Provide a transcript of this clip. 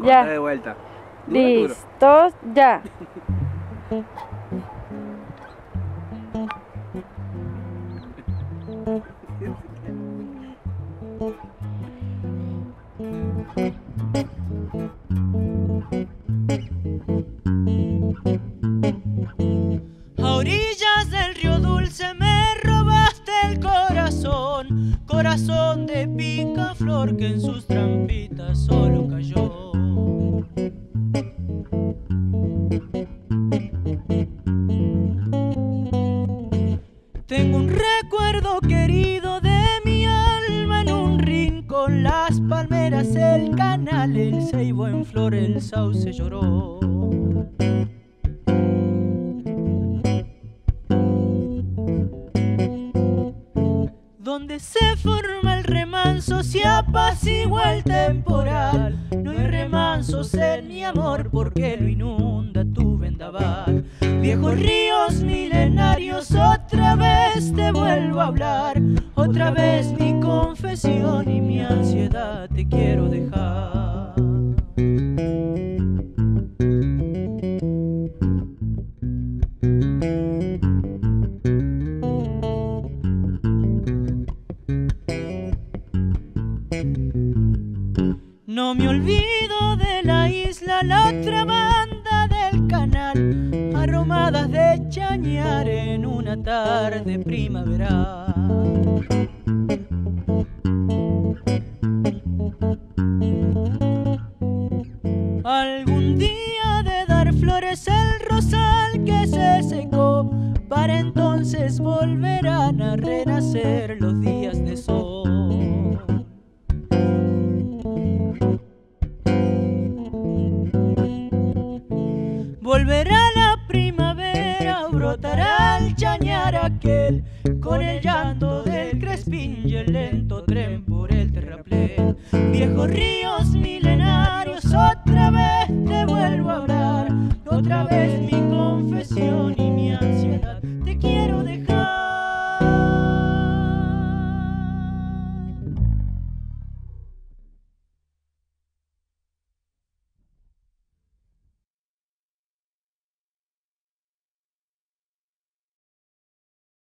Ya. de vuelta. Duro. Listos, ya. A orillas del río dulce me robaste el corazón, corazón de picaflor que en sus trampitas solo cayó. Tengo un recuerdo querido de mi alma en un rincón, las palmeras, el canal, el ceibo en flor, el sauce lloró. Donde se forma el remanso se apacigua el temporal. No hay remansos en mi amor porque lo inunda tu vendaval. Viejos ríos milenarios, otra vez te vuelvo a hablar. Otra vez mi confesión y mi ansiedad te quiero dejar. No me olvido de la isla, la otra banda del canal, aromadas de chañar en una tarde primaveral. Algún día de dar flores el rosal que se secó, para entonces volverán a renacer los días de sol. Volverá la primavera, brotará el chañar aquel, con el llanto del crespín y el lento tren por el terraplén. Viejos ríos milenarios, otra vez te vuelvo a hablar, otra vez